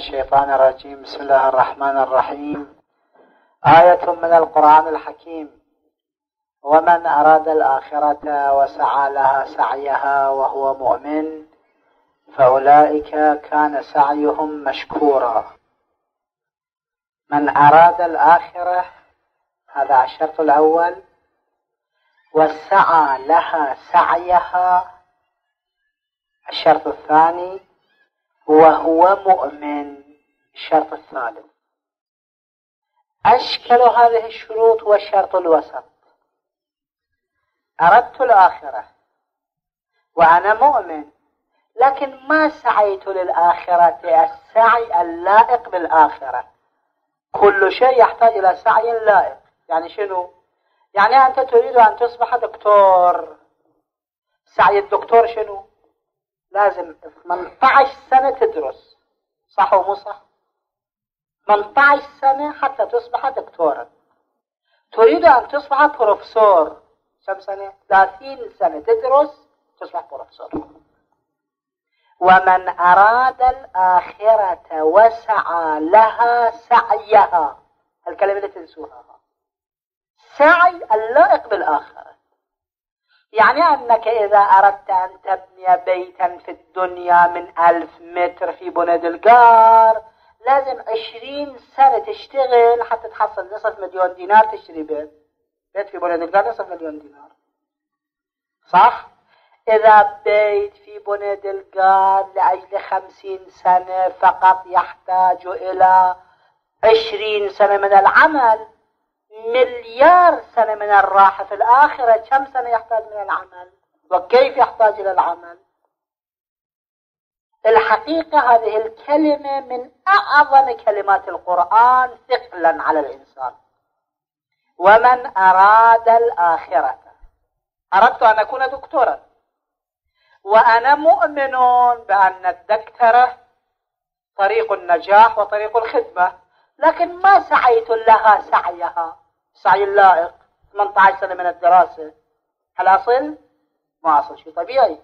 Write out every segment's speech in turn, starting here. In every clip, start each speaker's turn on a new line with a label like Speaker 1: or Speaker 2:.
Speaker 1: الشيطان الرجيم. بسم الله الرحمن الرحيم. آية من القرآن الحكيم. ومن أراد الآخرة وسعى لها سعيها وهو مؤمن فأولئك كان سعيهم مشكورا. من أراد الآخرة هذا الشرط الأول وسعى لها سعيها الشرط الثاني وهو مؤمن الشرط الثالث. أشكل هذه الشروط هو الشرط الوسط. أردت الآخرة وأنا مؤمن لكن ما سعيت للآخرة؟ السعي اللائق بالآخرة. كل شيء يحتاج إلى سعي لائق. يعني شنو؟ يعني أنت تريد أن تصبح دكتور. سعي الدكتور شنو؟ لازم 18 سنة تدرس. صح ومو صح؟ 18 سنة حتى تصبح دكتورا تريد أن تصبح بروفيسور. كم سنة؟ 30 سنة تدرس تصبح بروفيسور. ومن أراد الآخرة وسعى لها سعيها. الكلمة اللي تنسوها. سعي اللائق بالآخرة. يعني أنك إذا أردت أن تبني بيتا في الدنيا من ألف متر في بند القار لازم عشرين سنة تشتغل حتى تحصل نصف مليون دينار تشتري بيت بيت في بند القار نصف مليون دينار صح؟ إذا بيت في بند القار لأجل خمسين سنة فقط يحتاج إلى عشرين سنة من العمل مليار سنة من الراحة. في الآخرة كم سنة يحتاج من العمل؟ وكيف يحتاج إلى العمل؟ الحقيقة هذه الكلمة من أعظم كلمات القرآن ثقلا على الإنسان. ومن أراد الآخرة. أردت أن أكون دكتورا. وأنا مؤمن بأن الدكتورة طريق النجاح وطريق الخدمة. لكن ما سعيت لها سعيها؟ سعي اللائق 18 سنة من الدراسة. هل أصل؟ ما أصل شيء طبيعي.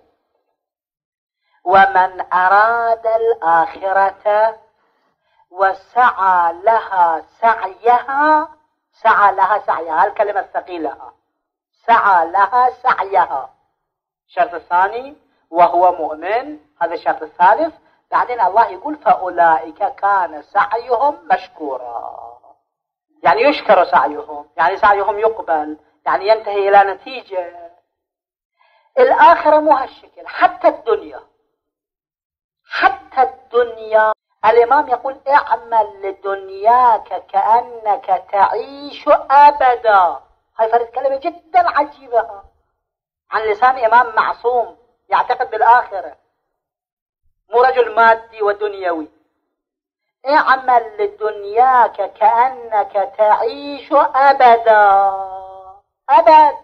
Speaker 1: ومن أراد الآخرة وسعى لها سعيها سعى لها سعيها. الكلمة الثقيلة. سعى لها سعيها. الشرط الثاني وهو مؤمن. هذا الشرط الثالث. بعدين الله يقول فأولئك كان سعيهم مشكورا. يعني يشكر سعيهم يعني سعيهم يقبل يعني ينتهي إلى نتيجة. الآخرة مو هالشكل حتى الدنيا. حتى الدنيا. الإمام يقول اعمل لدنياك كأنك تعيش أبدا. هاي فرد كلمة جدا عجيبة. عن لسان إمام معصوم يعتقد بالآخرة. مو رجل مادي ودنيوي. اعمل لدنياك كأنك تعيش أبدا. أبد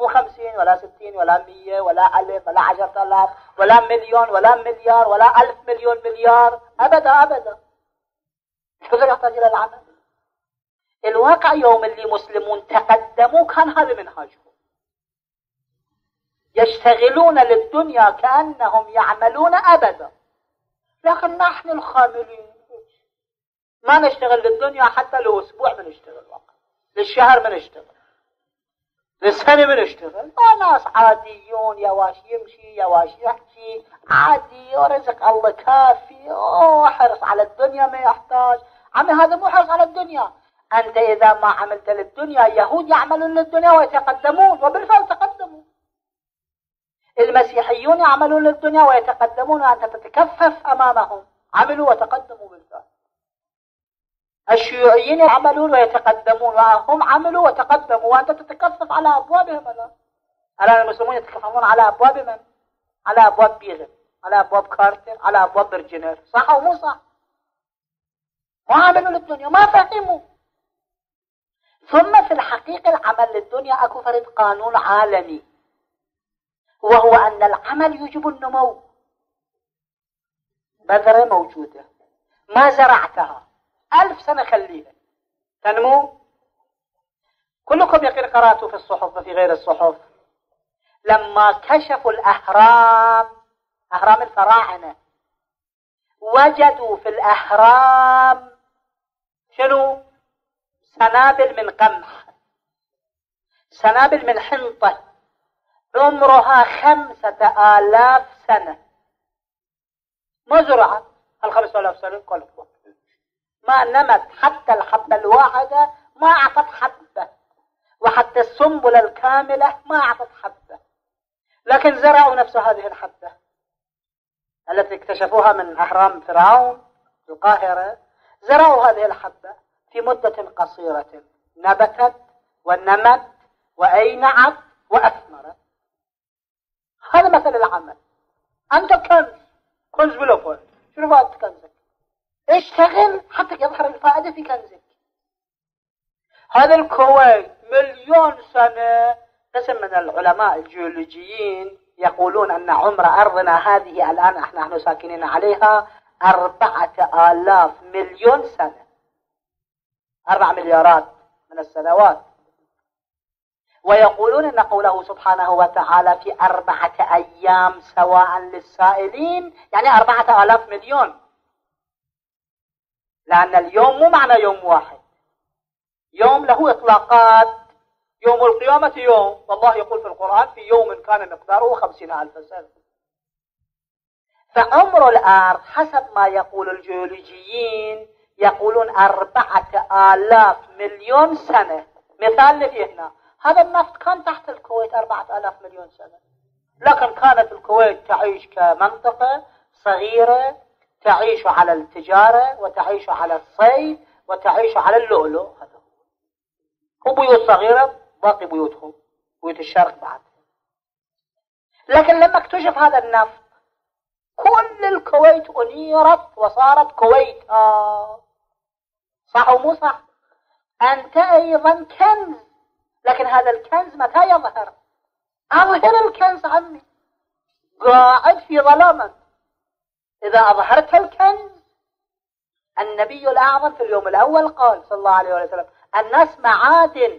Speaker 1: مو خمسين ولا ستين ولا مية ولا ألف ولا عشرة آلاف ولا مليون ولا مليار ولا ألف مليون مليار. أبدا أبدا. كله يحتاج إلى العمل. الواقع يوم اللي مسلمون تقدموا كان هذا منهاجهم. يشتغلون للدنيا كأنهم يعملون أبدا. لكن نحن الخاملين ما نشتغل للدنيا حتى لو أسبوع بنشتغل وقت للشهر بنشتغل للسنة بنشتغل ناس عاديون يواش يمشي يواش يحكي. عادي ورزق الله كافي. أوه حرص على الدنيا ما يحتاج. عمي هذا مو حرص على الدنيا. أنت إذا ما عملت للدنيا يهود يعملون للدنيا ويتقدمون وبالفعل تقدموا. المسيحيون يعملون للدنيا ويتقدمون وأنت تتكفف أمامهم. عملوا وتقدموا بالفعل. الشيوعيين يعملون ويتقدمون وهم عملوا وتقدموا وأنت تتكفف على أبوابهم الآن الآن المسلمون يتكففون على أبواب من؟ على أبواب بيغن على أبواب كارتر على أبواب برجنر صح أو مو صح؟ ما عملوا للدنيا ما فهموا. ثم في الحقيقة العمل للدنيا أكو فرد قانون عالمي وهو أن العمل يجب النمو. بذرة موجودة. ما زرعتها. ألف سنة خليها تنمو؟ كلكم يقين قرأتوا في الصحف وفي غير الصحف. لما كشفوا الأهرام أهرام الفراعنة وجدوا في الأهرام شنو؟ سنابل من قمح سنابل من حنطة عمرها خمسة آلاف سنة. ما زرعت الخمسة آلاف سنة قالت ما نمت حتى الحبة الواحدة ما أعطت حبة. وحتى السنبلة الكاملة ما أعطت حبة. لكن زرعوا نفس هذه الحبة. التي اكتشفوها من أهرام فرعون في القاهرة. زرعوا هذه الحبة في مدة قصيرة. نبتت ونمت وأينعت وأثمرت. هذا مثل العمل. أنت كنز. كنز بلا شنو فائدة كنزك؟ اشتغل حتى يظهر الفائدة في كنزك. هذا الكويت مليون سنة قسم من العلماء الجيولوجيين يقولون أن عمر أرضنا هذه الآن إحنا نحن ساكنين عليها أربعة آلاف مليون سنة. أربع مليارات من السنوات. ويقولون أن قوله سبحانه وتعالى في أربعة أيام سواء للسائلين يعني أربعة آلاف مليون. لأن اليوم مو معنى يوم واحد. يوم له إطلاقات. يوم القيامة يوم. والله يقول في القرآن في يوم كان مقداره خمسين ألف سنة. فعمر الأرض حسب ما يقول الجيولوجيين يقولون أربعة آلاف مليون سنة. مثال اللي هنا. هذا النفط كان تحت الكويت أربعة آلاف مليون سنة. لكن كانت الكويت تعيش كمنطقة صغيرة تعيش على التجارة وتعيش على الصيد وتعيش على اللؤلؤ. هذا هو. بيوت صغيرة باقي بيوتهم بيوت الشرق بعد. لكن لما اكتشف هذا النفط كل الكويت أنيرت وصارت كويت آه صح ومو صح؟ أنت أيضا كنز. لكن هذا الكنز متى يظهر؟ أظهر الكنز عمي. قاعد في ظلامة إذا أظهرت الكنز النبي الأعظم في اليوم الأول قال صلى الله عليه وسلم الناس معادن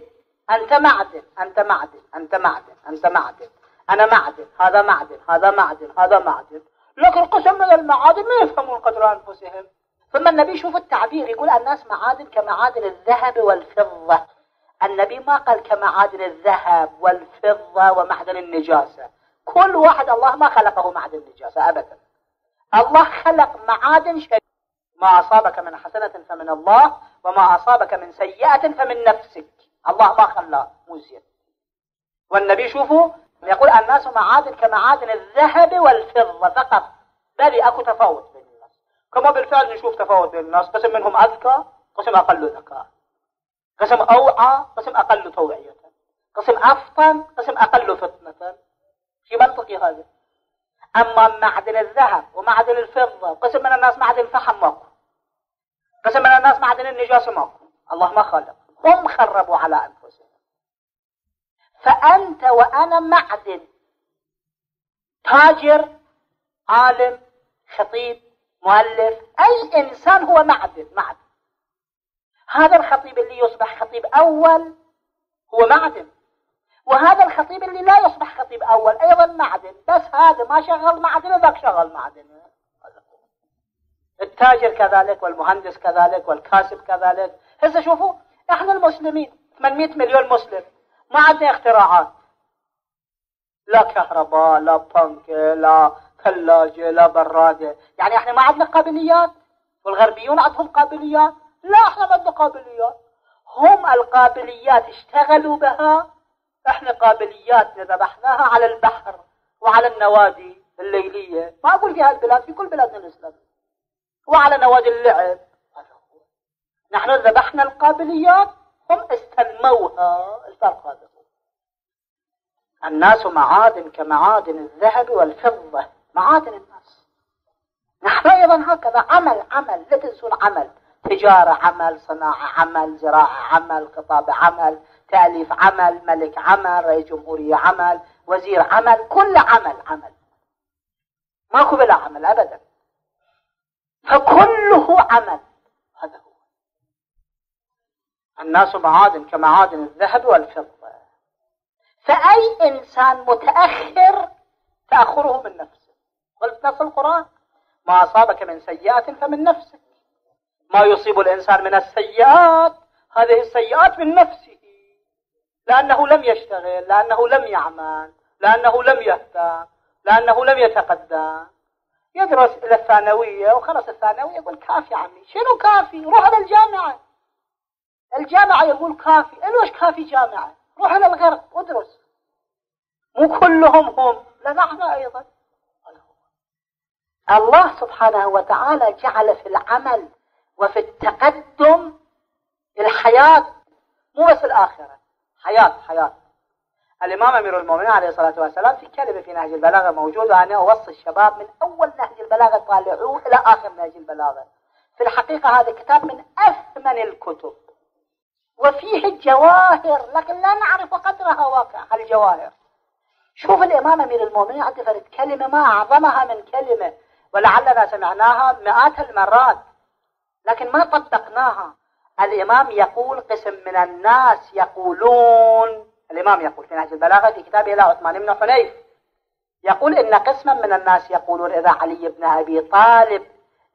Speaker 1: أنت معدن أنت معدن أنت معدن أنت معدن أنا معدن هذا معدن هذا معدن هذا معدن. لكن قسم من المعادن ما يفهمون قدر أنفسهم. ثم النبي شوف التعبير يقول الناس معادن كمعادن الذهب والفضة. النبي ما قال كمعادن الذهب والفضة ومعدن النجاسة. كل واحد الله ما خلقه معدن النجاسة أبدا. الله خلق معادن شيء ما أصابك من حسنة فمن الله وما أصابك من سيئة فمن نفسك. الله ما خلاه مزين والنبي شوفوا يقول الناس معادن كمعادن الذهب والفضة فقط. بل أكو تفاوت بين الناس. كما بالفعل نشوف تفاوت بين الناس. قسم منهم أذكى قسم أقل ذكاء. قسم أوعى قسم أقل توعية. قسم أفطن قسم أقل فطنة في منطقي هذا. أما معدن الذهب ومعدن الفضة قسم من الناس معدن الفحم ماكو. قسم من الناس معدن النجاسة ماكو. الله ما خلق. هم خربوا على أنفسهم. فأنت وأنا معدن. تاجر عالم خطيب مؤلف أي إنسان هو معدن معدن. هذا الخطيب اللي يصبح خطيب أول هو معدن. وهذا الخطيب اللي لا يصبح خطيب أول أيضا معدن. بس هذا ما شغل معدن ذاك شغل معدن. التاجر كذلك والمهندس كذلك والكاسب كذلك. هسه شوفوا إحنا المسلمين 800 مليون مسلم ما عندنا اختراعات. لا كهرباء لا بنك لا ثلاجة لا برادة يعني إحنا ما عندنا قابليات. والغربيون عندهم قابليات. لا إحنا ما عندنا قابليات. هم القابليات اشتغلوا بها إحنا قابلياتنا ذبحناها على البحر وعلى النوادي الليلية. ما أقول في هالبلاد في كل بلادنا الاسلامية وعلى نوادي اللعب. نحن ذبحنا القابليات هم استنموها الفرق هذا. الناس معادن كمعادن الذهب والفضة. معادن الناس. نحن أيضا هكذا. عمل عمل. لا تنسوا العمل تجارة عمل. صناعة عمل. زراعة عمل. خطابة عمل. تأليف عمل ملك عمل رئيس جمهورية عمل وزير عمل كل عمل عمل. ماكو بلا عمل أبدا. فكله عمل. هذا هو. الناس معادن كمعادن الذهب والفضة. فأي إنسان متأخر تأخره من نفسه. قلت نفس القرآن. ما أصابك من سيئات فمن نفسك. ما يصيب الإنسان من السيئات هذه السيئات من نفسه. لأنه لم يشتغل لأنه لم يعمل لأنه لم يهتم لأنه لم يتقدم. يدرس إلى الثانوية وخلص الثانوية يقول كافي عمي. شنو كافي؟ روح إلى الجامعة. الجامعة يقول كافي. ليش كافي جامعة؟ روح إلى الغرب وادرس. مو كلهم هم. لا نحن أيضا. الله سبحانه وتعالى جعل في العمل وفي التقدم الحياة مو بس الآخرة. حياة حياة. الإمام أمير المؤمنين عليه الصلاة والسلام في كلمة في نهج البلاغة موجودة وأنا أوصي الشباب من أول نهج البلاغة طالعوه إلى آخر نهج البلاغة. في الحقيقة هذا كتاب من أثمن الكتب. وفيه جواهر لكن لا نعرف قدرها واقع الجواهر شوف الإمام أمير المؤمنين فرد كلمة ما أعظمها من كلمة ولعلنا سمعناها مئات المرات لكن ما طبقناها. الإمام يقول قسم من الناس يقولون الإمام يقول في نهج البلاغة في كتابه إلى عثمان بن حنيف يقول إن قسما من الناس يقولون إذا علي بن أبي طالب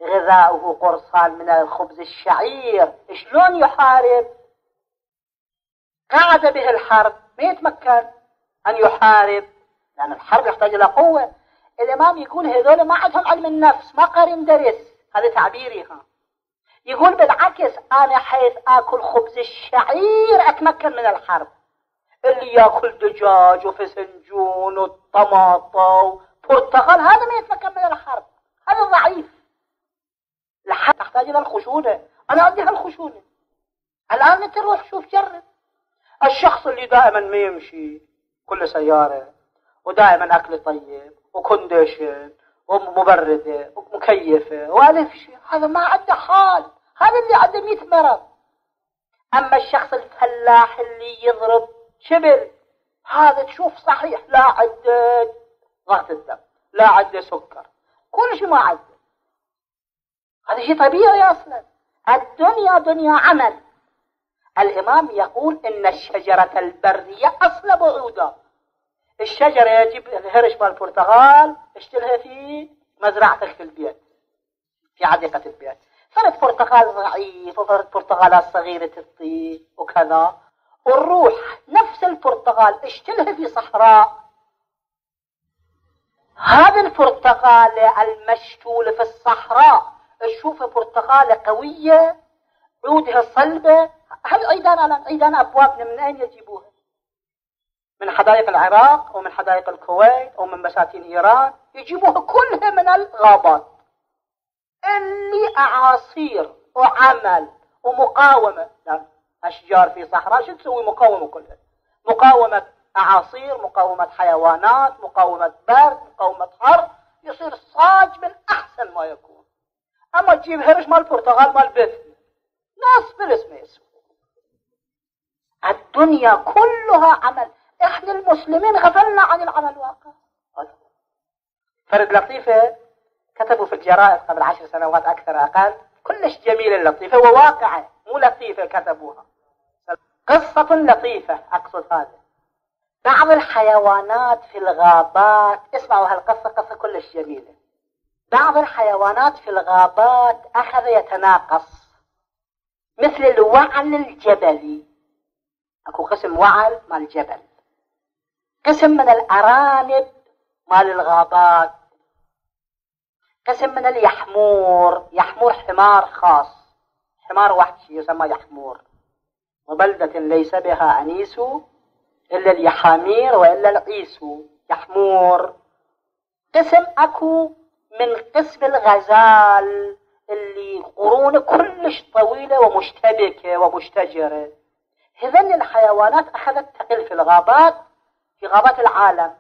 Speaker 1: غذاؤه قرصان من الخبز الشعير شلون يحارب؟ قعد به الحرب ما يتمكن أن يحارب لأن الحرب يحتاج إلى قوة. الإمام يقول هذول ما عندهم علم النفس ما قارن درس هذا تعبيري ها. يقول بالعكس أنا حيث آكل خبز الشعير أتمكن من الحرب. اللي يأكل دجاج وفسنجون وطماطة وبرتقال هذا ما يتمكن من الحرب. هذا ضعيف. الحرب تحتاج إلى الخشونة. أنا عندي هالخشونة الآن أنت روح شوف جرب. الشخص اللي دائما ما يمشي كل سيارة ودائما أكل طيب وكونديشن ومبردة ومكيفة وألف شيء. هذا ما عنده حال. هذا اللي عنده 100 مرض أما الشخص الفلاح اللي يضرب شبل هذا تشوف صحيح لا عنده ضغط الدم لا عنده سكر. كل شيء ما عنده. هذا شيء طبيعي أصلا. الدنيا دنيا عمل. الإمام يقول إن الشجرة البرية أصل بعودا الشجرة يجب الهرش مال البرتغال اشتلها في مزرعتك في البيت في عديقة البيت فرد برتقال ضعيف وفرد برتقالات صغيرة الطيب وكذا. والروح نفس البرتقال اشتلها في صحراء. هذا البرتقال المشتول في الصحراء. تشوفها برتقالة قوية عودها صلبة. هل عيدان عيدان أبوابنا من أين يجيبوها؟ من حدائق العراق ومن حدائق الكويت ومن بساتين إيران يجيبوها كلها من الغابات. اللي أعاصير وعمل ومقاومة. أشجار في صحراء شو تسوي مقاومة كلها؟ مقاومة أعاصير مقاومة حيوانات مقاومة برد مقاومة حر يصير صاج من أحسن ما يكون. أما تجيب هرش مال البرتغال مال بث ناس بالاسم يسوي الدنيا كلها عمل. إحنا المسلمين غفلنا عن العمل الواقع فرد لطيفة كتبوا في الجرائد قبل عشر سنوات أكثر أقل. كلش جميلة اللطيفة وواقعة مو لطيفة كتبوها. قصة لطيفة أقصد هذا. بعض الحيوانات في الغابات اسمعوا هالقصة قصة كلش جميلة. بعض الحيوانات في الغابات أخذ يتناقص مثل الوعل الجبلي. أكو قسم وعل مال الجبل قسم من الأرانب مال الغابات قسم من اليحمور. يحمور حمار خاص. حمار وحشي يسمى يحمور. وبلدة ليس بها أنيس إلا اليحامير وإلا العيسو يحمور. قسم أكو من قسم الغزال اللي قرون كلش طويلة ومشتبكة ومشتجرة. هذن الحيوانات أخذت تقل في الغابات في غابات العالم.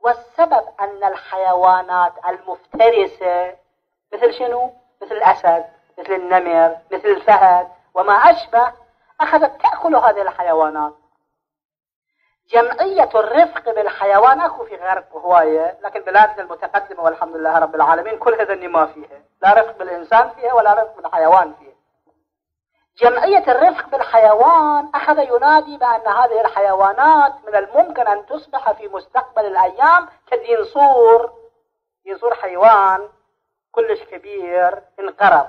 Speaker 1: والسبب أن الحيوانات المفترسة مثل شنو؟ مثل الأسد مثل النمر مثل الفهد وما أشبه أخذت تأكل هذه الحيوانات. جمعية الرفق بالحيوان أكو في غرب هواية لكن بلادنا المتقدمة والحمد لله رب العالمين كل هذا ما فيها. لا رفق بالإنسان فيها ولا رفق بالحيوان فيها. جمعية الرفق بالحيوان أخذ ينادي بأن هذه الحيوانات من الممكن أن تصبح في مستقبل الأيام كالدينصور دينصور حيوان كلش كبير انقرض.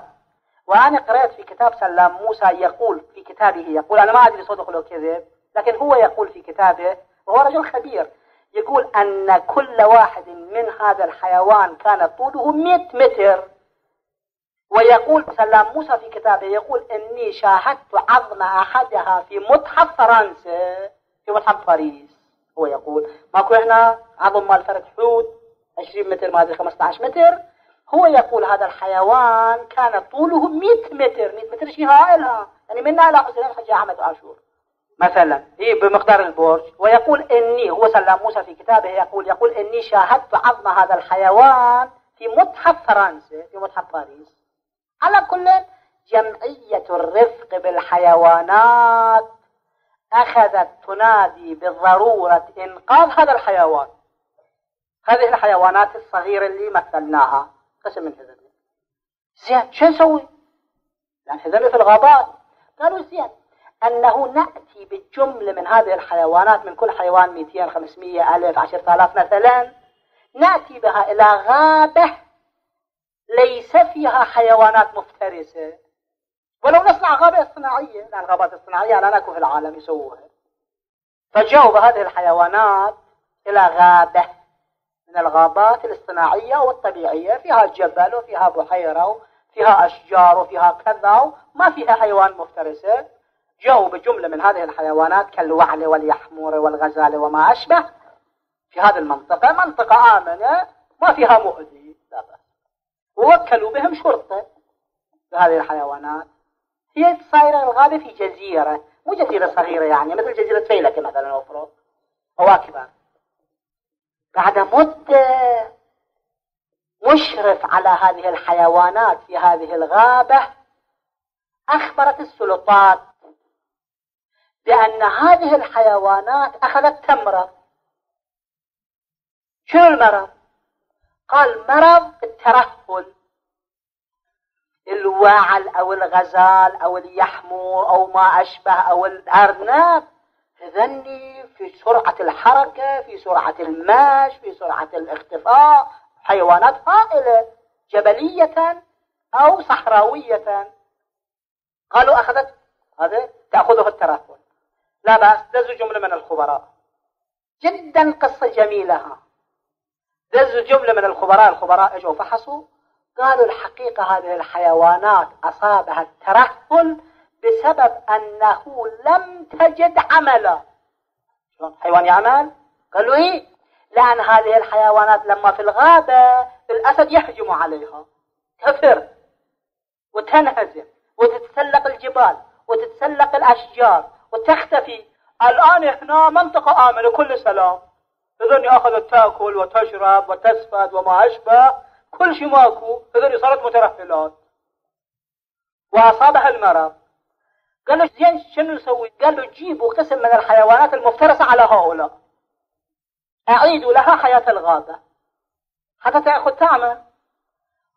Speaker 1: وأنا قرأت في كتاب سلام موسى يقول في كتابه يقول أنا ما أدري صدق لو كذب لكن هو يقول في كتابه وهو رجل خبير يقول أن كل واحد من هذا الحيوان كان طوله 100 متر. ويقول سلام موسى في كتابه يقول إني شاهدت عظم أحدها في متحف فرنسا في متحف باريس. هو يقول ماكو هنا عظم مال فرد حوت 20 متر ما أدري 15 متر. هو يقول هذا الحيوان كان طوله 100 متر 100 متر شيء هائل يعني منا إلى حسين الحج احمد عاشور مثلا إيه بمقدار البرج ويقول إني هو سلام موسى في كتابه يقول يقول إني شاهدت عظم هذا الحيوان في متحف فرنسا في متحف باريس. على كل جمعية الرفق بالحيوانات. أخذت تنادي بضرورة إنقاذ هذا الحيوان. هذه الحيوانات الصغيرة اللي مثلناها. قسم من هذول زين شو نسوي؟ هذول في الغابات. قالوا زين أنه نأتي بالجملة من هذه الحيوانات من كل حيوان 200 500 ألف 10000 مثلا نأتي بها إلى غابة ليس فيها حيوانات مفترسة. ولو نصنع غابة اصطناعية لأن الغابات الصناعية لا نكو في العالم يسووها. فجاءوا بهذه الحيوانات إلى غابة من الغابات الاصطناعية والطبيعية. فيها جبل وفيها بحيرة وفيها أشجار وفيها كذا ما فيها حيوان مفترسة. جاءوا بجملة من هذه الحيوانات كالوعل واليحمور والغزال وما أشبه. في هذه المنطقة منطقة آمنة ما فيها مؤذي. لا بأس. ووكلوا بهم شرطة. بهذه الحيوانات هي صايرة الغابة في جزيرة مو جزيرة صغيرة يعني مثل جزيرة فيلك مثلا أفرض أو أكبر بعد مدة مشرف على هذه الحيوانات في هذه الغابة أخبرت السلطات بأن هذه الحيوانات أخذت تمرض شنو المرض؟ قال مرض الترهل الوعل أو الغزال أو اليحمور أو ما أشبه أو الأرنب تذني في سرعة الحركة في سرعة المشي في سرعة الاختفاء حيوانات هائلة جبلية أو صحراوية. قالوا أخذت هذا تأخذه الترهل لا بأس دزوا جملة من الخبراء. جدا قصة جميلة دزوا جملة من الخبراء الخبراء إجوا فحصوا. قالوا الحقيقة هذه الحيوانات أصابها الترهل بسبب أنه لم تجد عملا. حيوان يعمل؟ قالوا إيه؟ لأن هذه الحيوانات لما في الغابة الأسد يهجم عليها. تفر وتنهزم وتتسلق الجبال وتتسلق الأشجار وتختفي. الآن هنا منطقة آمنة كل سلام. إذن أخذت تأكل وتشرب وتسفد وما أشبه. كل شيء ماكو. إذن صارت مترهلات وأصابها المرض. قال له زين شنو نسوي؟ قال له جيبوا قسم من الحيوانات المفترسة على هؤلاء. أعيدوا لها حياة الغابة. حتى تأخذ تعمل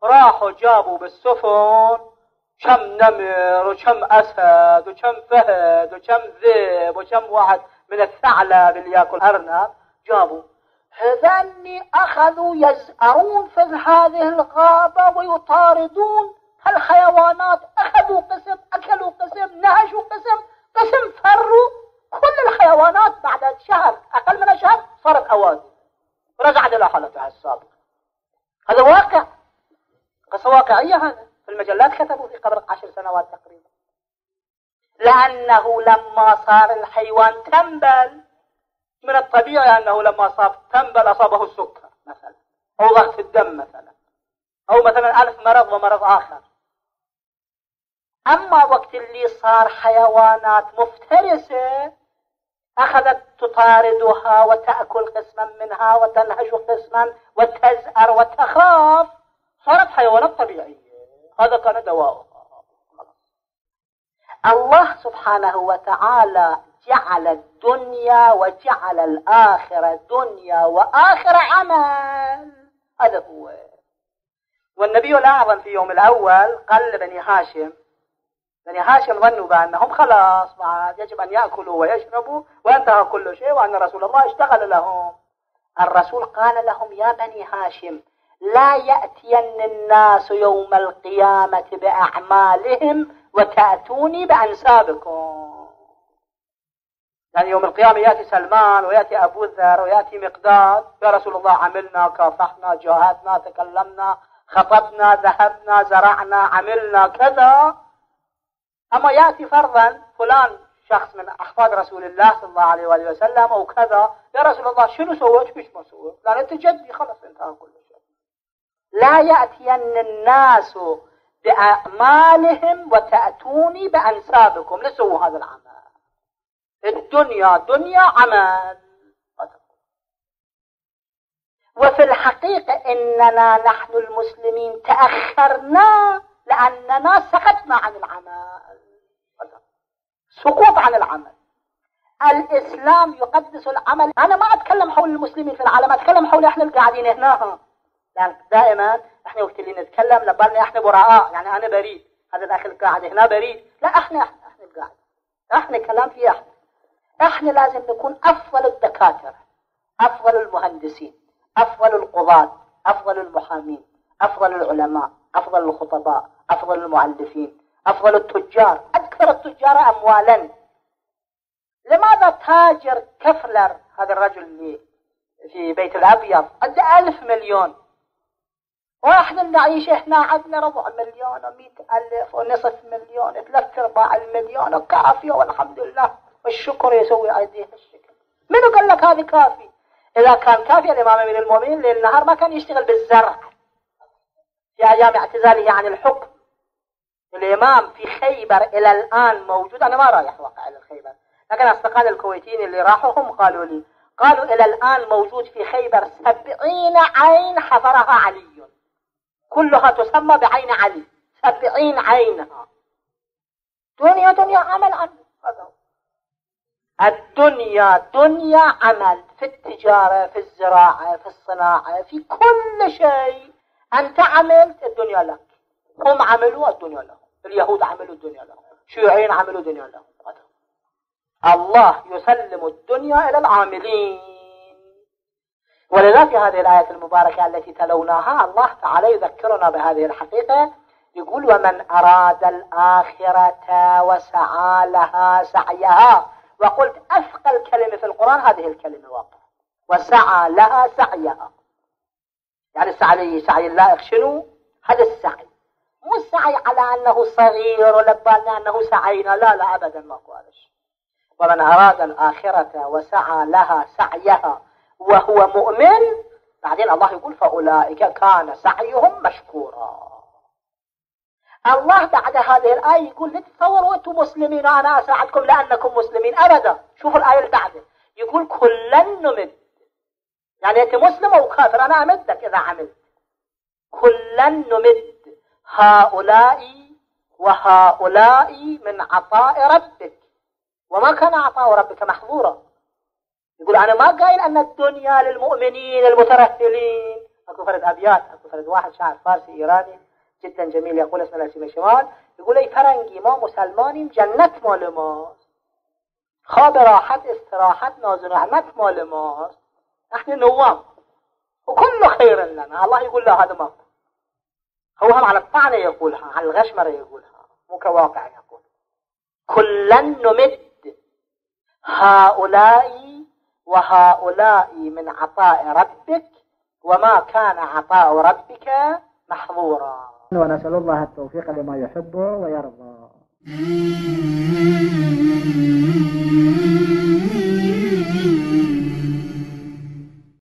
Speaker 1: راحوا جابوا بالسفن كم نمر وكم أسد وكم فهد وكم ذئب وكم واحد من الثعلب اللي يأكل أرنب جابوا هذني أخذوا يزأرون في هذه الغابة ويطاردون الحيوانات أخذوا قسم أكلوا قسم نهشوا قسم قسم فروا كل الحيوانات بعد شهر أقل من شهر صارت أوازي رجعت إلى حالتها السابقة. هذا واقع. قصة واقعية هذا. في المجلات كتبوا في قبل عشر سنوات تقريبا. لأنه لما صار الحيوان تنبل من الطبيعي أنه لما صار تنبل أصابه السكر مثلا. أو ضغط الدم مثلا. أو مثلا ألف مرض ومرض آخر. أما وقت اللي صار حيوانات مفترسة أخذت تطاردها وتأكل قسما منها وتنهش قسما وتزأر وتخاف. صارت حيوانات طبيعية. هذا كان دواؤها. الله سبحانه وتعالى جعل الدنيا وجعل الآخرة دنيا وآخر عمل. هذا هو. والنبي الأعظم في يوم الأول قال لبني هاشم بني هاشم ظنوا بأنهم خلاص بعد يجب أن يأكلوا ويشربوا وانتهى كل شيء وأن رسول الله اشتغل لهم. الرسول قال لهم يا بني هاشم لا يأتين الناس يوم القيامة بأعمالهم وتأتوني بأنسابكم. يعني يوم القيامة يأتي سلمان ويأتي أبو ذر ويأتي مقداد. يا رسول الله عملنا كافحنا جاهدنا تكلمنا خطبنا ذهبنا زرعنا عملنا كذا. أما يأتي فرضا فلان شخص من أحفاد رسول الله صلى الله عليه وآله وسلم أو كذا يا رسول الله شنو سويت؟ مش ما سويت؟ لأن أنت جدي خلص انتهى كل شيء. لا يأتين الناس بأعمالهم وتأتوني بأنسابكم. لسووا هذا العمل. الدنيا دنيا عمل. وفي الحقيقة إننا نحن المسلمين تأخرنا لأننا سقطنا عن العمل. سقوط عن العمل. الإسلام يقدس العمل. أنا ما أتكلم حول المسلمين في العالم أتكلم حول إحنا القاعدين هنا. لأن دائما إحنا وقت اللي نتكلم لبالنا إحنا براء يعني أنا بريء. هذا داخل القاعدة هنا بريء. لا إحنا إحنا, إحنا القاعدة. إحنا كلام في إحنا إحنا لازم نكون أفضل الدكاترة أفضل المهندسين أفضل القضاة أفضل المحامين أفضل العلماء أفضل الخطباء أفضل المؤلفين أفضل التجار. أكثر التجار أموالا. لماذا تاجر كفلر هذا الرجل اللي في بيت الأبيض عنده ألف مليون. وإحنا نعيش إحنا عندنا ربع مليون ومئة ألف ونصف مليون ثلاث أرباع المليون وكافية والحمد لله. والشكر يسوي أيديه الشكر منو قال لك هذه كافي؟ إذا كان كافي الإمام أمير المؤمنين ليل نهار ما كان يشتغل بالزرع. في أيام اعتزاله عن الحكم. الإمام في خيبر إلى الآن موجود. أنا ما رايح واقع إلى الخيبر. لكن أصدقائي الكويتيين اللي راحوا هم قالوا لي قالوا إلى الآن موجود في خيبر سبعين عين حفرها علي. كلها تسمى بعين علي. سبعين عينها. دنيا دنيا عمل عنه الدنيا دنيا عمل في التجارة في الزراعة في الصناعة في كل شيء. أنت عملت الدنيا لك. هم عملوا الدنيا لهم. اليهود عملوا الدنيا لهم. الشيوعيين عملوا الدنيا لهم. الله يسلم الدنيا إلى العاملين. ولذا في هذه الآية المباركة التي تلوناها الله تعالى يذكرنا بهذه الحقيقة. يقول ومن أراد الآخرة وسعى لها سعيها. وقلت أثقل كلمة في القرآن هذه الكلمة واقع وسعى لها سعيها. يعني السعي سعي اللائق شنو؟ هذا السعي. مو السعي على أنه صغير ولبالنا أنه سعينا. لا لا أبدا ماكو هذا الشيء. ومن أراد الآخرة وسعى لها سعيها وهو مؤمن بعدين الله يقول فأولئك كان سعيهم مشكورا. الله بعد هذه الآية يقول لا تتصوروا أنتم مسلمين. وأنا أساعدكم لأنكم مسلمين. أبدا. شوفوا الآية اللي بعده يقول كلا نمد. يعني أنت مسلم أو كافر؟ أنا أمدك إذا عملت. كلا نمد. هؤلاء وهؤلاء من عطاء ربك. وما كان عطاء ربك محظورا. يقول أنا ما قايل أن الدنيا للمؤمنين المترهلين أكو فرد أبيات أكو فرد واحد شاعر فارسي إيراني. جدا جميل يقول اسمه نسيم الشمال يقول ای فرنگی ما مسلمانیم جنت مال ماست. خواب راحت استراحت ناز و نعمت مال ماست. نحن نوام. وكل خير لنا. الله يقول لا هذا ما. هو هم على الطعنة يقولها على الغشمرة يقولها مو كواقع يقول كلا نمد هؤلاء وهؤلاء من عطاء ربك وما كان عطاء ربك محظورا.
Speaker 2: ونسأل الله التوفيق لما يحب ويرضى.